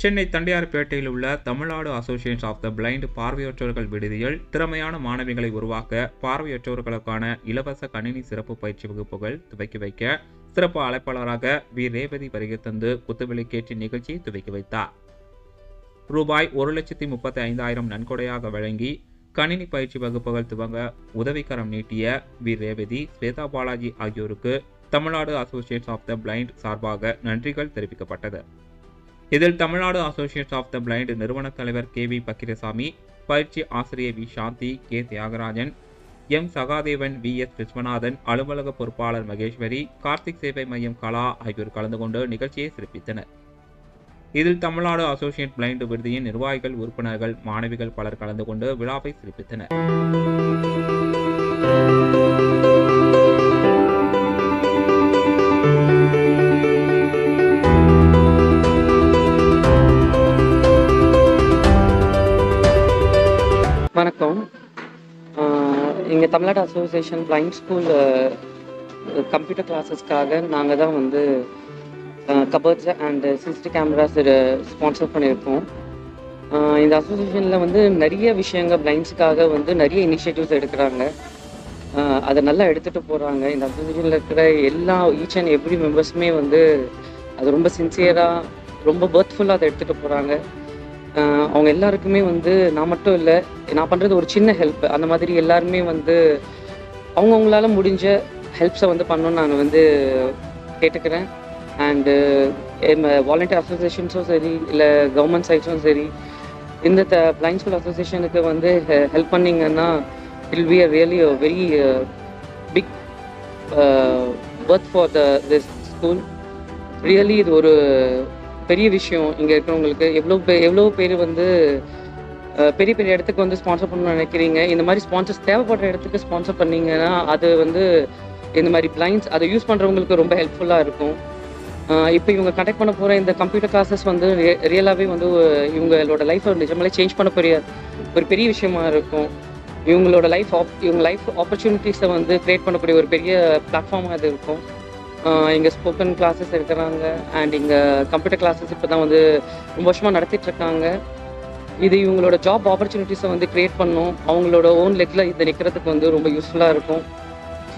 சென்னை தண்டையார்பேட்டையில் உள்ள Tamil Nadu association of the blind பார்வையற்றவர்கள் விடுதியில் திறமையான மாணவிகளை உருவாக்க பார்வையற்றவர்களுக்கான இலவச கணினி சிறப்பு பயிற்சி வகுப்புகள் துவக்கி வைக்க சிறப்பு அழைப்பாளராக வி. ரேவதி வருகை தந்து குத்துவிளக்கேற்றி நிகழ்ச்சியை துவக்கி வைத்தார். ரூபாய் ஒரு லட்சத்தி முப்பத்தி ஐந்தாயிரம் நன்கொடையாக வழங்கி கணினி பயிற்சி வகுப்புகள் துவங்க உதவிக்கரம் நீட்டிய வி. ரேவதி ஸ்வேதா பாலாஜி ஆகியோருக்கு Tamil Nadu association of the blind சார்பாக நன்றிகள் தெரிவிக்கப்பட்டது. இதில் Tamil Nadu associates of the blind நிறுவன தலைவர் கே வி பக்கிரசாமி பயிற்சி ஆசிரியர் V Shanthi K Thiyagarajan M Sahadevan V S Viswanathan அலுவலக பொறுப்பாளர் மகேஸ்வரி கார்த்திக் சேவை மையம் கலா ஆகியோர் கலந்து கொண்டு நிகழ்ச்சியை சிறப்பித்தனர். இதில் தமிழ்நாடு அசோசியேட் பிளைண்ட் விருதியின் நிர்வாகிகள் உறுப்பினர்கள் மாணவிகள் பலர் கலந்து கொண்டு விழாவை சிறப்பித்தனர். வணக்கம். இங்கே Tamil Nadu association blind school computer கிளாஸஸ்க்காக நாங்கள் தான் வந்து cupboards and CCTV cameras sponsor பண்ணியிருக்கோம். இந்த அசோசியேஷனில் வந்து நிறைய விஷயங்கள் பிளைண்ட்ஸுக்காக வந்து நிறைய இனிஷியேட்டிவ்ஸ் எடுக்கிறாங்க. அதை நல்லா எடுத்துகிட்டு போகிறாங்க இந்த அசோசியேஷனில் இருக்கிற எல்லா ஈச் அண்ட் எவ்ரி மெம்பர்ஸுமே வந்து அது ரொம்ப சின்சியராக ரொம்ப பர்த்ஃபுல்லாக அதை எடுத்துகிட்டு போகிறாங்க அவங்க எல்லாருக்குமே வந்து நான் மட்டும் இல்லை நான் பண்ணுறது ஒரு சின்ன ஹெல்ப் அந்த மாதிரி எல்லாருமே வந்து அவங்கவுங்களால முடிஞ்ச ஹெல்ப்ஸை வந்து பண்ணணும்னு நான் வந்து கேட்டுக்கிறேன். அண்டு வாலண்டியர் அசோசியேஷன்ஸும் சரி இல்லை கவர்மெண்ட் சைட்ஸும் சரி இந்த த பிளைண்ட் ஸ்கூல் அசோசியேஷனுக்கு வந்து ஹெல்ப் பண்ணிங்கன்னா will be a really very big birth for the this school really இது ஒரு பெரிய விஷயம் இங்கே இருக்கிறவங்களுக்கு. எவ்வளோ பே எவ்வளோ பேர் வந்து பெரிய பெரிய இடத்துக்கு வந்து ஸ்பான்சர் பண்ணணும்னு நினைக்கிறீங்க? இந்த மாதிரி ஸ்பான்சர்ஸ் தேவைப்படுற இடத்துக்கு ஸ்பான்சர் பண்ணீங்கன்னா அது வந்து இந்த மாதிரி பிளைண்ட்ஸ் அதை யூஸ் பண்ணுறவங்களுக்கு ரொம்ப ஹெல்ப்ஃபுல்லாக இருக்கும். இப்போ இவங்க கண்டக்ட் பண்ண போகிற இந்த கம்ப்யூட்டர் கிளாஸஸ் வந்து ரியலாகவே வந்து இவங்களோட லைஃப்பை நிஜமாலே சேஞ்ச் பண்ண பெரிய ஒரு பெரிய விஷயமா இருக்கும். இவங்களோட லைஃப் ஆப் இவங்க லைஃப் ஆப்பர்ச்சுனிட்டிஸை வந்து க்ரியேட் பண்ணக்கூடிய ஒரு பெரிய பிளாட்ஃபார்மாக அது இருக்கும். இங்கே ஸ்போக்கன் கிளாஸஸ் இருக்கிறாங்க அண்ட் இங்கே கம்ப்யூட்டர் கிளாஸஸ் இப்போ தான் வந்து ரொம்ப வருஷமாக நடத்திட்டுருக்காங்க இது இவங்களோட ஜாப் ஆப்பர்ச்சுனிட்டிஸை வந்து க்ரியேட் பண்ணும். அவங்களோட ஓன் லெக்கில் இது நிற்கிறதுக்கு வந்து ரொம்ப யூஸ்ஃபுல்லாக இருக்கும்.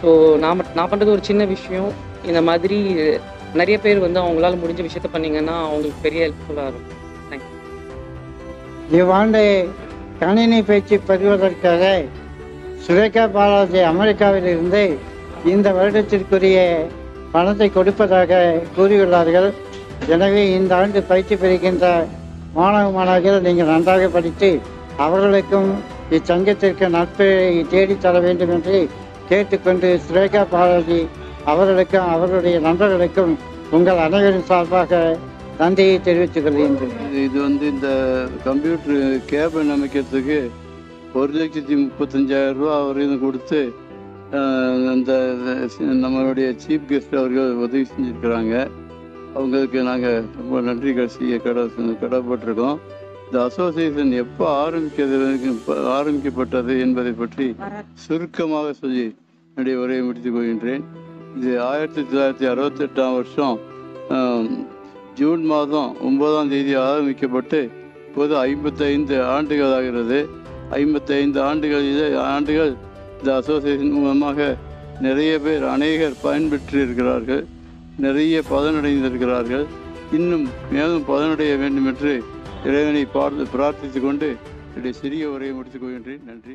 ஸோ நான் நான் பண்ணுறது ஒரு சின்ன விஷயம். இந்த மாதிரி நிறைய பேர் வந்து அவங்களால முடிஞ்ச விஷயத்த பண்ணீங்கன்னா அவங்களுக்கு பெரிய ஹெல்ப்ஃபுல்லாக இருக்கும். தேங்க்யூ இவ்வாண்டு கணினி பயிற்சி பெறுவதற்காக சுரேகா பாலாஜி அமெரிக்காவிலிருந்து இந்த வருடத்திற்குரிய பணத்தை கொடுப்பதாக கூறியுள்ளார்கள். எனவே இந்த ஆண்டு பயிற்சி பெறுகின்ற மாணவ மாணவர்கள் நீங்கள் நன்றாக படித்து அவர்களுக்கும் இச்சங்கத்திற்கு நட்பை தேடித்தர வேண்டும் என்று கேட்டுக்கொண்டு சுரேகா பாலாஜி அவர்களுக்கும் அவர்களுடைய நண்பர்களுக்கும் உங்கள் அனைவரின் சார்பாக நன்றியை தெரிவித்துக் கொள்கின்றேன். இது- வந்து இந்த கம்ப்யூட்டர் கேபின் அமைக்கிறதுக்கு ஒரு லட்சத்தி முப்பத்தஞ்சாயிரம் ரூபா வரையும் கொடுத்து அந்த நம்மளுடைய சீஃப் கெஸ்ட் அவர்கள் உதவி செஞ்சுருக்கிறாங்க. அவங்களுக்கு நாங்கள் ரொம்ப நன்றி கட்சியை கடை கடப்பட்டிருக்கோம் இந்த அசோசியேஷன் எப்போ ஆரம்பிக்கிறது ஆரம்பிக்கப்பட்டது என்பதை பற்றி சுருக்கமாக சொல்லி என்னுடைய உரையை முடித்துக் கொள்கின்றேன். இது ஆயிரத்தி தொள்ளாயிரத்தி அறுபத்தெட்டாம் வருஷம் ஜூன் மாதம் ஒன்பதாம் தேதி ஆரம்பிக்கப்பட்டு இப்போது ஐம்பத்தைந்து ஆண்டுகள் ஆகிறது. ஐம்பத்தைந்து ஆண்டுகளில் ஆண்டுகள் இந்த அசோசியேஷன் மூலமாக நிறைய பேர் அநேகர் பயன்பெற்று இருக்கிறார்கள் நிறைய பதனடைந்திருக்கிறார்கள் இன்னும் மேலும் பதனடைய வேண்டும் என்று இறைவனை பார்த்து பிரார்த்தித்து கொண்டு என்னுடைய சிறிய உரையை முடித்துக் கொள்கின்றேன். நன்றி.